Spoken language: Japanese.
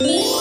Yeah.